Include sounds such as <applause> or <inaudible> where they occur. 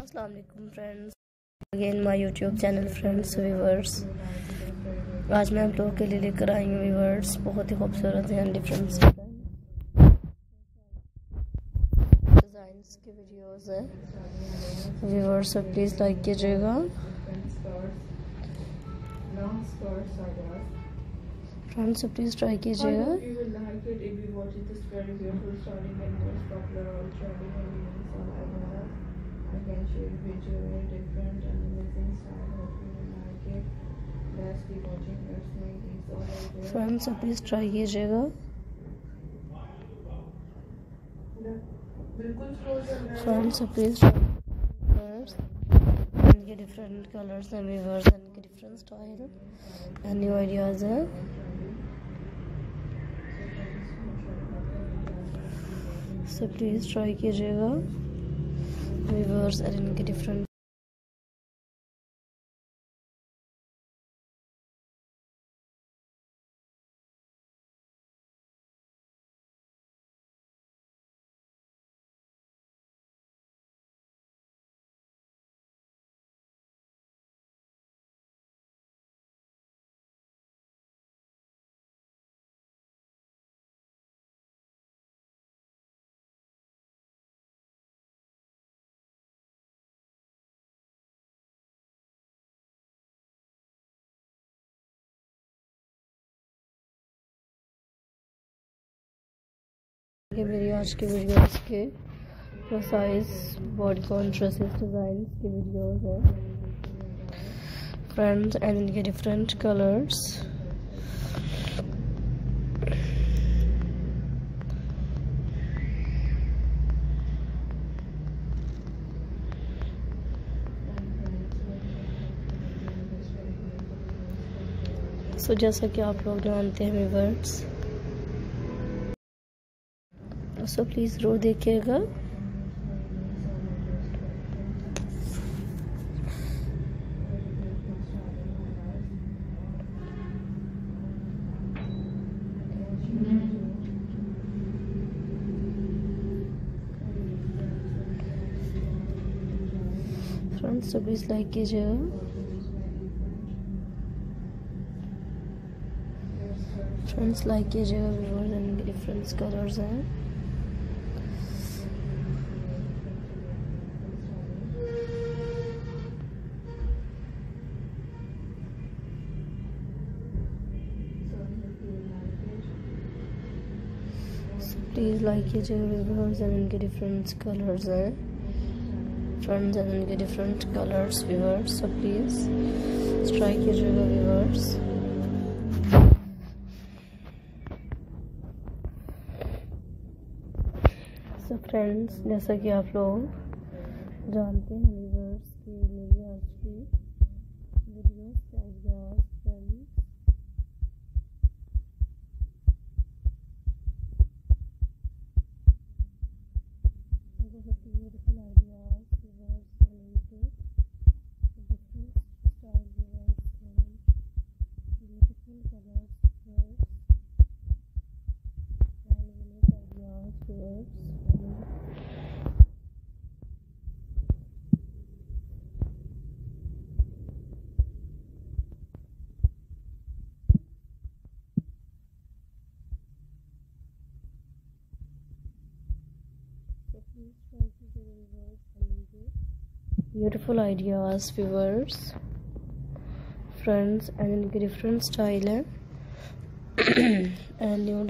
वालेकुम friends again my YouTube channel friends viewers आज मैं आप लोगों के लिए लेकर आई हूँ व्यूवर्स बहुत ही खूबसूरत हैं डिफरेंट डिज़ाइंस के वीडियोस हैं. व्यूवर्स सब प्लीज़ लाइक कीजिएगा. फ्रेंड्स प्लीज़ ट्राई कीजिएगा. Can show you very different and amazing style. Hope you will like it. Let's keep watching. Let's make these all over. Friends please try कीजिएगा है friends please colours इनके different colours हैं viewers इनके different style and new ideas हैं so please try कीजिएगा viewers और इनके different ये मेरी आज के वीडियोस के प्रोसाइज बॉडी कॉन्ट्रेसेस डिज़ाइन के वीडियोस हैं। फ्रेंड्स एंड इनके डिफरेंट कलर्स सो जैसा कि आप लोग जानते हैं वर्ड्स सो प्लीज़ ज़रूर देखिएगा। फ्रेंड्स प्लीज़ लाइक कीजिएगा फ्रेंड्स लाइक कीजिएगा डिफरेंट कलर्स हैं। प्लीज़ लाइक कीजिएगा व्यूवर्स एंड इनके डिफरेंट कलर्स हैं। फ्रेंड्स एंड इनके different colours viewers so please try कीजिएगा व्यूवर्स सो फ्रेंड्स जैसा कि आप लोग जानते हैं व्यूवर्स कि मेरी आज की video beautiful ideas viewers friends and in different style. <coughs> And new